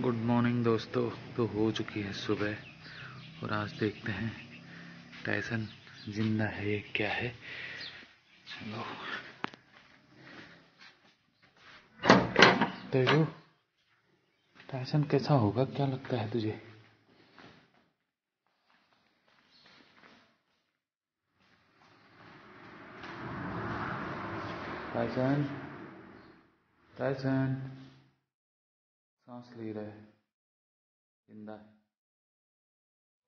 Good morning दोस्तों। तो हो चुकी है सुबह, और आज देखते हैं टाइसन ज़िंदा है क्या है। चलो। देखो टाइसन कैसा होगा? क्या लगता है तुझे? टाइसन टाइसन सांस ले रहा है, ज़िंदा है।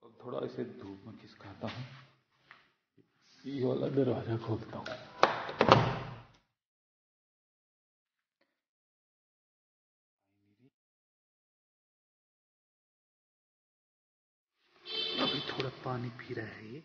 और थोड़ा इसे धूप में खिसकाता हूँ। ये वाला दरवाज़ा खोलता हूँ। थोड़ा पानी पी रहा है ये।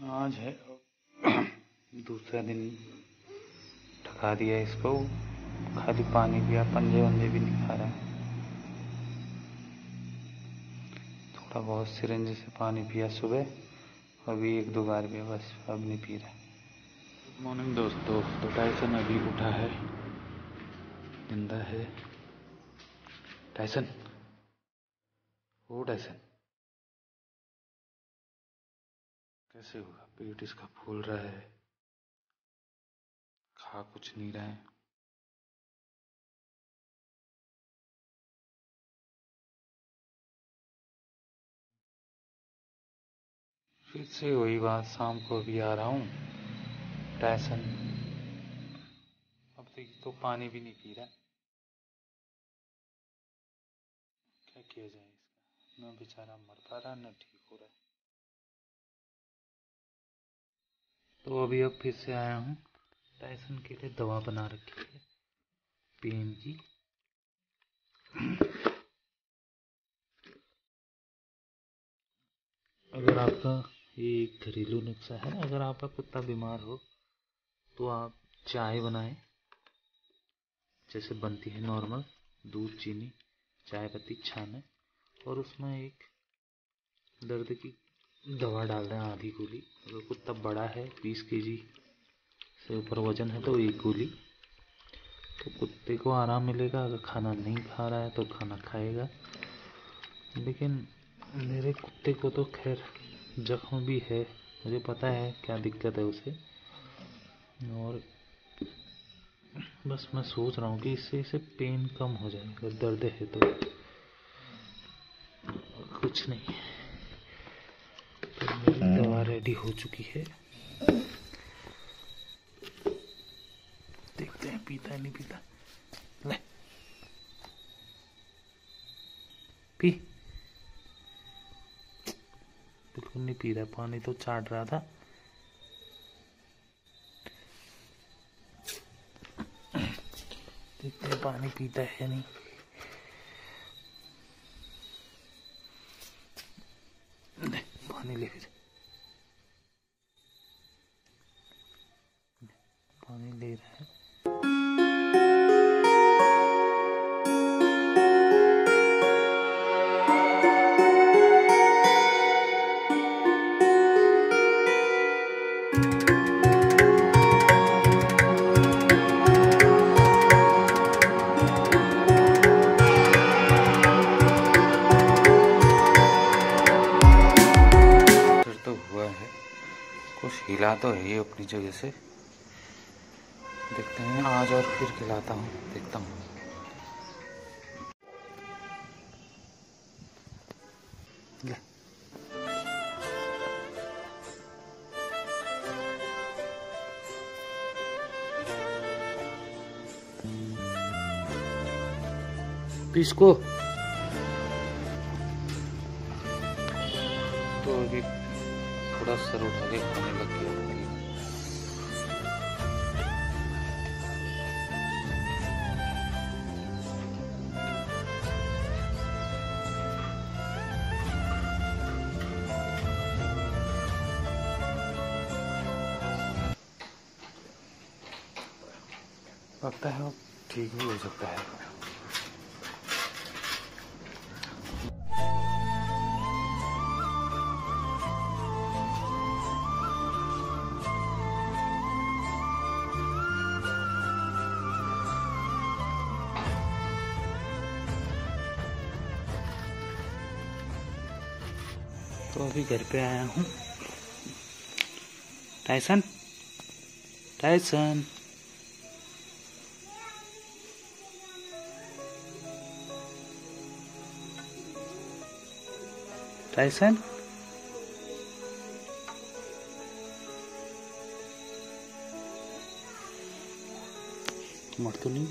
आज है। दूसरा दिन ठका दिया इसको। खाली पानी पिया पंजे वंजे भी नहीं खा रहा है। थोड़ा बहुत सिरंज से पानी पिया सुबह। अभी एक दो बार पिया बस अब नहीं पी रहा। गुड मॉर्निंग दोस्तों। तो टाइसन अभी उठा है। ज़िंदा है। टाइसन ओ टाइसन कैसे होगा। पेट इसका फूल रहा है। खा कुछ नहीं रहे फिर से वही बात शाम को भी आ रहा हूँ। टैसन अब तक तो पानी भी नहीं पी रहा क्या किया जाए इसका? न बेचारा मर पा रहा, न ठीक हो रहा है। तो अभी अब फिर से आया हूँ। टाइसन के लिए दवा बना रखी है। पेन की। अगर आपका ये घरेलू नुस्खा है, अगर आपका कुत्ता बीमार हो तो आप चाय बनाएँ। जैसे बनती है नॉर्मल दूध, चीनी, चाय पत्ती छाने। और उसमें एक दर्द की दवा डाल दें आधी गोली। अगर कुत्ता बड़ा है, बीस के जी से ऊपर वज़न है तो एक गोली। तो कुत्ते को आराम मिलेगा, अगर खाना नहीं खा रहा है तो खाना खाएगा। लेकिन मेरे कुत्ते को तो खैर जख्म भी है, मुझे पता है क्या दिक्कत है उसे। और बस मैं सोच रहा हूँ कि इससे इसे पेन कम हो जाए, अगर दर्द है तो। कुछ नहीं। दवा रेडी हो चुकी है। देखते हैं, पीता है, नहीं पीता। ले। पी। बिल्कुल नहीं पी रहा पानी तो चाट रहा था। देखते हैं, पानी पीता है नहीं। पानी ले फिर। पानी ले रहा है। तो हुआ है। कुछ हिला तो है ये अपनी जगह से। देखते हैं, आज और फिर खिलाता हूँ, देखता हूँ। ले। इसको तो अभी थोड़ा सर उठा के खाने लग गया। लगता है ठीक भी हो सकता है। तो अभी घर पे आया हूँ। टाइसन? टाइसन? टाइसन मर तो नहीं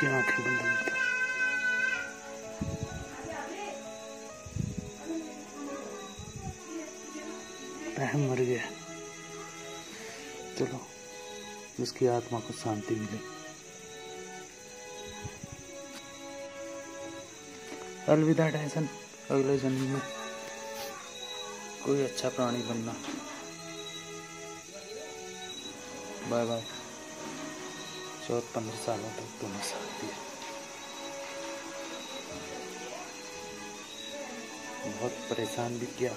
इसकी आँखें बंद करता रहम मर गया। चलो उसकी आत्मा को शांति मिले। अलविदा टैसन अगले जन्म में कोई अच्छा प्राणी बनना। बाय बाय चौदह पंद्रह सालों तक तुम्हें साथ दिया बहुत परेशान भी किया।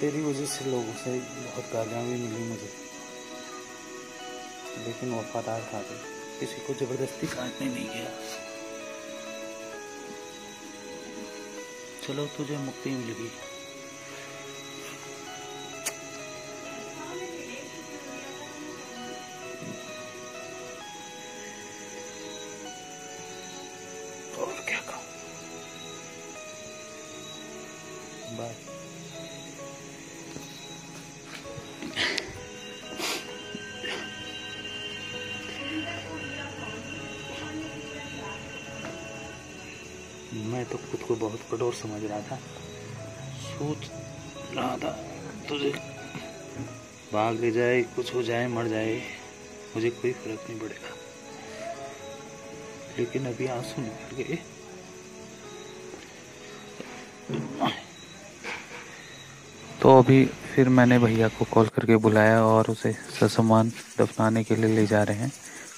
तेरी वजह से लोगों से बहुत गालियाँ भी मिली मुझे। लेकिन वफादार था तू किसी को ज़बरदस्ती काटने नहीं गया। चलो तुझे मुक्ति मिल गई। मैं तो खुद को बहुत कठोर समझ रहा था। सोच रहा था, तुझे भाग जाए, कुछ हो जाए, मर जाए, मुझे कोई फ़र्क नहीं पड़ेगा। लेकिन अभी आँसू निकल गए। तो अभी फिर मैंने भैया को कॉल करके बुलाया और उसे ससमान दफनाने के लिए ले जा रहे हैं।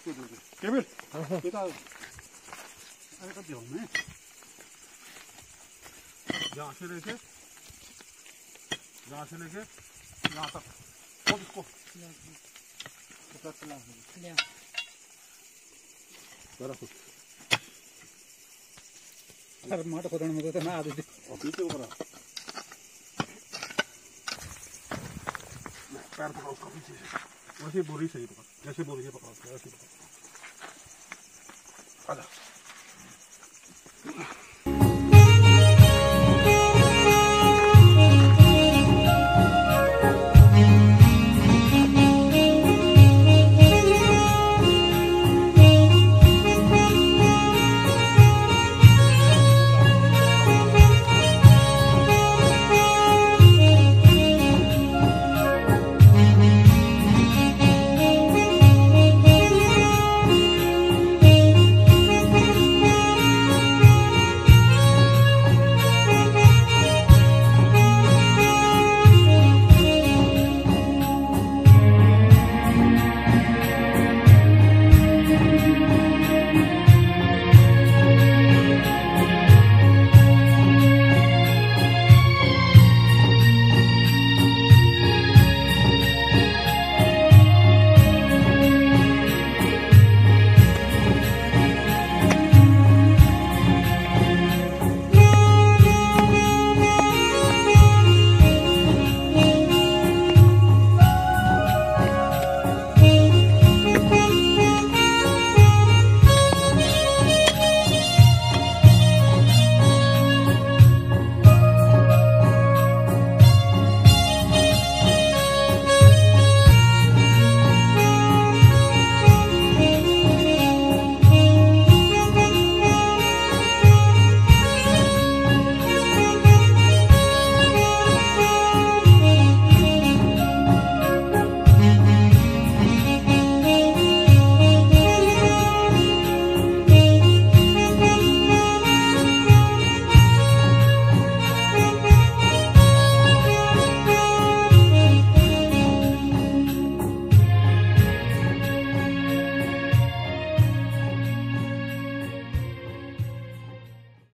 इसको दे दे कैबिल बेटा अरे कब जाऊँ मैं यहाँ से लेके यहाँ से लेके यहाँ तक और इसको बड़ा खुश अरे माट खोदने में तो ना आदि और पीछे ऊपर पैर पकड़ो उसका पीछे वैसे बोरी सही पकड़ जैसे बोरी से पकड़ा वैसे पकड़।